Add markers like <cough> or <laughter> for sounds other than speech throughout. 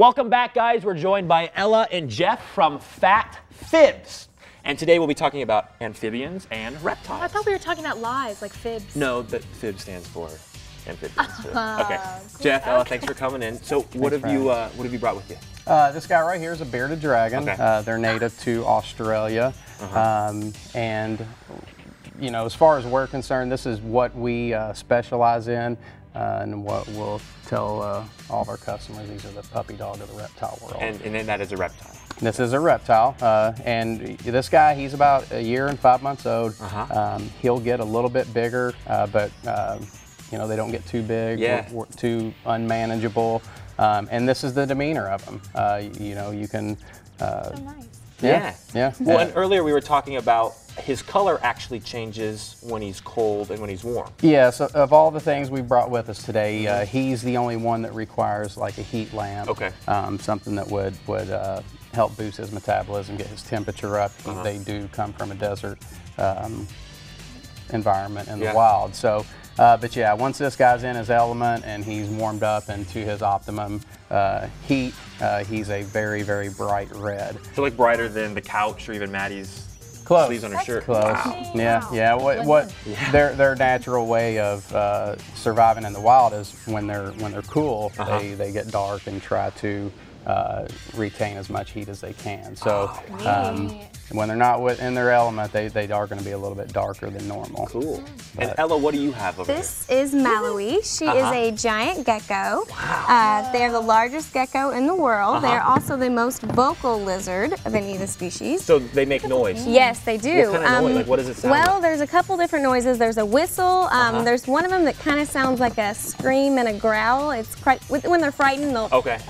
Welcome back, guys. We're joined by Ella and Jeff from Phat Phibs. And today we'll be talking about amphibians and reptiles. I thought we were talking about lies, like fibs. No, but fib stands for amphibians. too. <laughs> okay. Jeff, Ella, thanks for coming in. So, what have for you uh, what have you brought with you? Uh, this guy right here is a bearded dragon. Okay. Uh, they're native to Australia. Um, and, you know, as far as we're concerned, this is what we uh, specialize in uh, and what we'll tell uh, all of our customers. These are the puppy dog of the reptile world. And, and then that is a reptile. This is a reptile, uh, and this guy, he's about a year and five months old. Uh-huh. Um, he'll get a little bit bigger, uh, but um, you know they don't get too big, Yeah. or, or too unmanageable. Um, and this is the demeanor of them. Uh, you know, you can. Uh, So nice. yeah, yeah. Well, and earlier we were talking about his color actually changes when he's cold and when he's warm. Yeah, so of all the things we brought with us today, uh, he's the only one that requires like a heat lamp. Okay. Um, something that would would uh, help boost his metabolism, get his temperature up. Uh-huh. They do come from a desert um, environment in Yeah. the wild. So, uh, but yeah, once this guy's in his element and he's warmed up into his optimum uh, heat, uh, he's a very very bright red. So like brighter than the couch or even Maddie's Close. sleeves on her That's shirt. Close. Wow. Yeah, yeah. What, what their their natural way of uh, surviving in the wild is when they're when they're cool, Uh-huh. they they get dark and try to uh, retain as much heat as they can. So Oh, um, when they're not with, in their element, they, they are going to be a little bit darker than normal. Cool. And Ella, what do you have over This is Malawi. She Uh-huh. is a giant gecko. Uh, they are the largest gecko in the world. They Uh-huh. are also the most vocal lizard of any of the species. So they make noise. Yes, they do. What kind of noise? Like, what does it sound Well, like? there's a couple different noises. There's a whistle. Um, Uh-huh. There's one of them that kind of sounds like a scream and a growl. It's quite when they're frightened. They'll Okay. <laughs>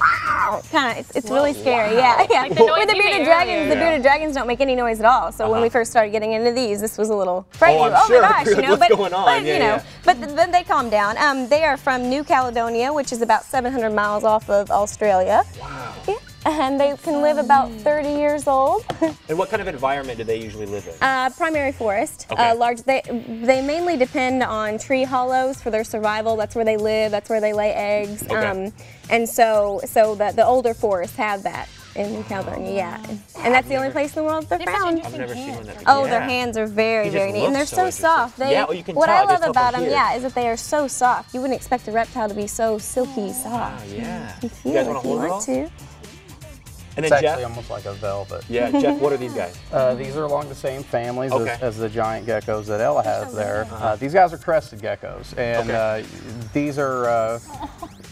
kind of. It's, it's really scary. Yeah, yeah. Like the With the bearded made dragons, earlier. the bearded dragons don't make any noise at all. So when Uh-huh. we first started getting into these, this was a little frightening. I'm sure. my <laughs> gosh, you know. What's but, going on? But, Yeah, you know, yeah. but th- then they calm down. Um, they are from New Caledonia, which is about 700 miles off of Australia. Wow. Yeah. And they can live about 30 years old. <laughs> And what kind of environment do they usually live in? Uh, primary forest. Okay. Uh, large. They they mainly depend on tree hollows for their survival. That's where they live. That's where they lay eggs. Okay. Um, and so so the the older forests have that in New Caledonia. Yeah. And that's the only place in the world they're They have such found. I've never seen one that. Oh, their hands are very, very neat, and they're so, so soft. They, Yeah, oh, you can what tell I love about them, here. yeah, is that they are so soft. You wouldn't expect a reptile to be so silky soft. Wow, yeah. You, You guys want if to you hold it all? want to. And It's then actually Jeff. almost like a velvet. Yeah, Jeff. What are these guys? <laughs> Uh, these are along the same families Okay. as, as the giant geckos that Ella has there. Uh, these guys are crested geckos, and Okay. uh, these are uh,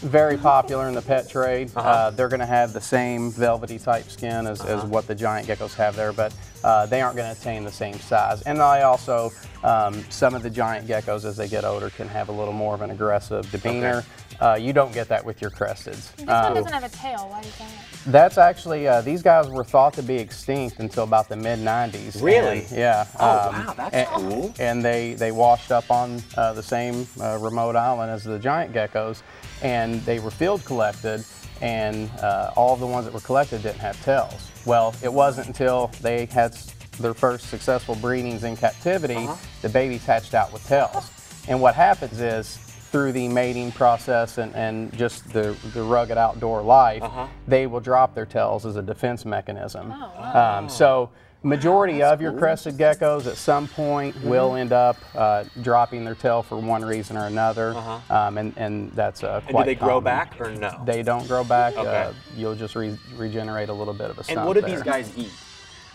very popular in the pet trade. uh Uh-huh. they're going to have the same velvety type skin as, as Uh-huh. what the giant geckos have there, but uh, they aren't going to attain the same size. And I also, um, some of the giant geckos as they get older can have a little more of an aggressive demeanor. Uh, you don't get that with your cresteds. This Um, one doesn't have a tail. Why is that? that's actually uh, these guys were thought to be extinct until about the mid '90s. Really? And, yeah. Oh, wow, that's and, cool. And they they washed up on uh, the same uh, remote island as the giant geckos, and they were field collected, and uh, all of the ones that were collected didn't have tails. Well, it wasn't until they had their first successful breedings in captivity, Uh-huh. the babies hatched out with tails. And what happens is through the mating process and, and just the, the rugged outdoor life, Uh-huh. they will drop their tails as a defense mechanism. Oh, Um, so majority of your crested geckos at some point will end up uh, dropping their tail for one reason or another, um, and, and that's uh, And do quite they grow back or no? They don't grow back. Okay. Uh, you'll just re- regenerate a little bit of a stump and what do there. these guys eat?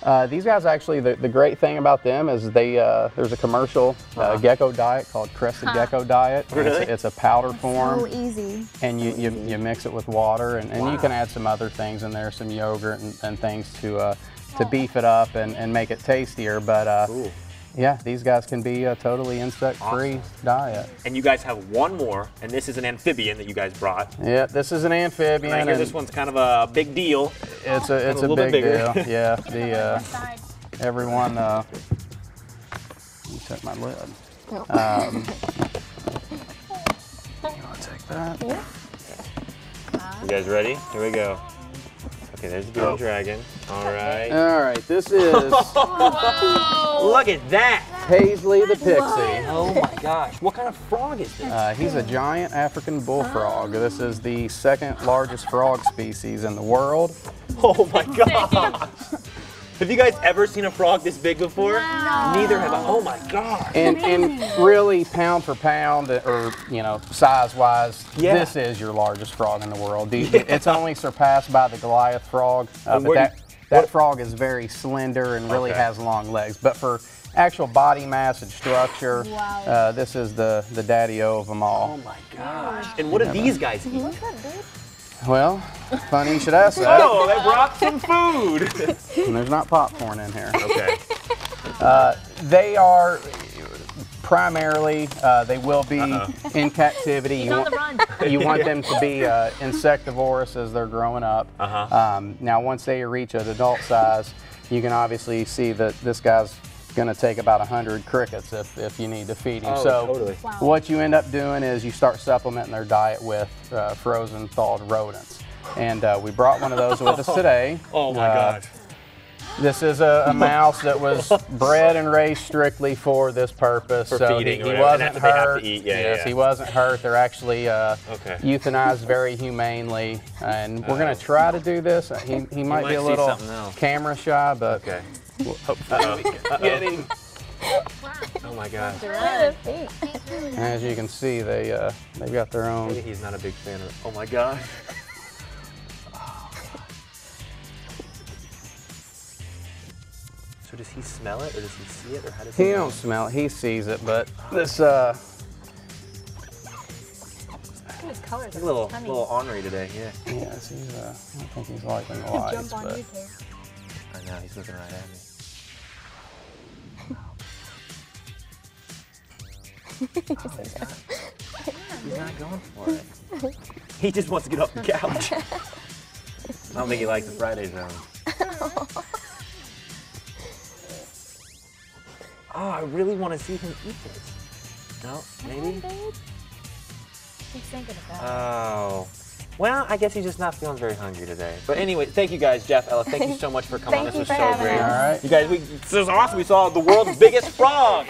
Uh, these guys actually, the, the great thing about them is they uh, there's a commercial uh, Uh-huh. gecko diet called Crested Gecko Diet. Really? It's, a, it's a powder form So easy. and you, you, you mix it with water and, and you can add some other things in there some yogurt and, and things to uh, to beef it up and, and make it tastier but uh, Cool. yeah these guys can be a totally insect free diet And you guys have one more, and this is an amphibian that you guys brought. yeah this is an amphibian And I hear and this one's kind of a big deal. it's a it's a a, big bigger. deal <laughs> yeah the uh, everyone uh, you took my lid um, you want to take that You guys ready? Here we go. Okay, there's the bearded dragon. All right. all right this <laughs> is Look at that. Paisley the pixie. Oh my gosh. What kind of frog is this? Uh, he's a giant African bullfrog. This is the second largest frog species in the world. Oh my god. Have you guys ever seen a frog this big before? Neither have I. Oh my god. And, and really, pound for pound, or you know, size-wise, Yeah. this is your largest frog in the world. The- It's only surpassed by the Goliath frog, uh, but that you- that frog is very slender and really Okay. has long legs. But for actual body mass and structure, Wow. uh, this is the the daddy-o of them all. Oh my gosh. And what do these guys eat? Well, funny you should ask that. Oh, they brought some food. And there's not popcorn in here. okay. They are primarily, uh, they will be in captivity. He's You on want- the run. you want them to be uh, insectivorous as they're growing up. Uh-huh. Um, now, once they reach an adult size, you can obviously see that this guy's going to take about 100 crickets if, if you need to feed him. Oh, so, totally. Wow. what you end up doing is you start supplementing their diet with uh, frozen thawed rodents. And uh, we brought one of those with us <laughs> today. Oh my Uh, gosh. This is a, a mouse that was <laughs> bred and raised strictly for this purpose. For so feeding he, he wasn't that's what have to hurt. eat. Yeah, yeah, yes, yeah. he wasn't hurt. They're actually uh, Okay. euthanized very humanely, and we're going to try to do this. He, he might might be a little camera shy, but Okay. We'll hopefully we get him. Oh my God. As you can see, they uh, they've got their own. Maybe he's not a big fan of. Oh my God. So does he smell it, or does he see it, or how does he? He know? don't smell it. He sees it, but this uh, His He's a little, stunning. little ornery today. Yeah. yes, he's uh, I don't think he's liking the He'll lights, jump on but you, I know he's looking right at me. He's, not, he's not going for it. <laughs> He just wants to get off the couch. <laughs> I don't think he likes the Friday zone. <laughs> Oh, I really want to see him eat this. No, maybe. He's thinking about Oh. Well, I guess he's just not feeling very hungry today. But anyway, thank you guys, Jeff, Ella. Thank you so much for coming. Thank this you was for so great. us. all right. You guys, we, this was awesome. We saw the world's biggest frog.